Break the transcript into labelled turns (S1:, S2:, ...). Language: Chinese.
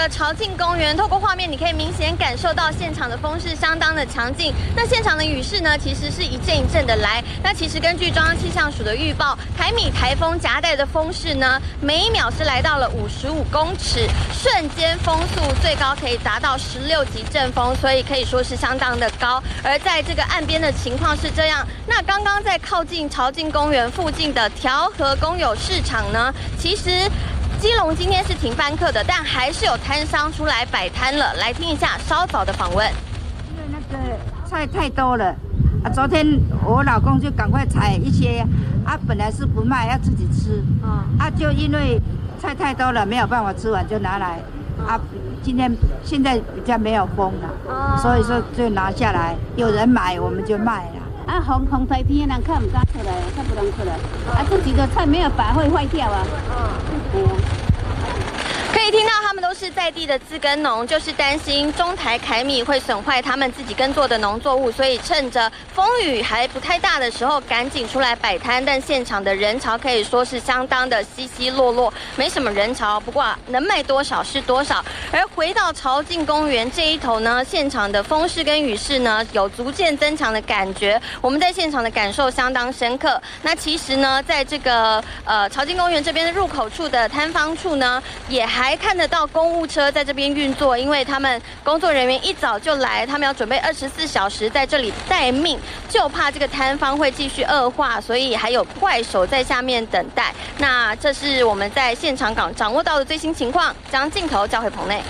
S1: 的朝境公园，透过画面你可以明显感受到现场的风势相当的强劲。那现场的雨势呢，其实是一阵一阵的来。那其实根据中央气象署的预报，台米台风夹带的风势呢，每一秒是来到了五十五公尺，瞬间风速最高可以达到十六级阵风，所以可以说是相当的高。而在这个岸边的情况是这样，那刚刚在靠近朝境公园附近的调和公有市场呢，其实。基隆今天是停班课的，但还是有摊商出来摆摊了。来听一下稍早的访问。
S2: 因为那个菜太多了啊，昨天我老公就赶快采一些啊，本来是不卖，要自己吃。啊，啊，就因为菜太多了，没有办法吃完，就拿来啊。今天现在比较没有风了，所以说就拿下来，有人买我们就卖了。
S3: 啊，红红台天人看不敢出来，看不能出来。啊，自己的菜没有摆会坏掉啊。嗯，
S1: 在地的自耕农，就是担心中台凯米会损坏他们自己耕作的农作物，所以趁着风雨还不太大的时候，赶紧出来摆摊。但现场的人潮可以说是相当的稀稀落落，没什么人潮。不过能卖多少是多少。而回到朝境公园这一头呢，现场的风势跟雨势呢，有逐渐增强的感觉。我们在现场的感受相当深刻。那其实呢，在这个呃朝境公园这边的入口处的摊方处呢，也还看得到公务车在这边运作，因为他们工作人员一早就来，他们要准备二十四小时在这里待命，就怕这个摊方会继续恶化，所以还有怪手在下面等待。那这是我们在现场港掌握到的最新情况，将镜头交回棚内。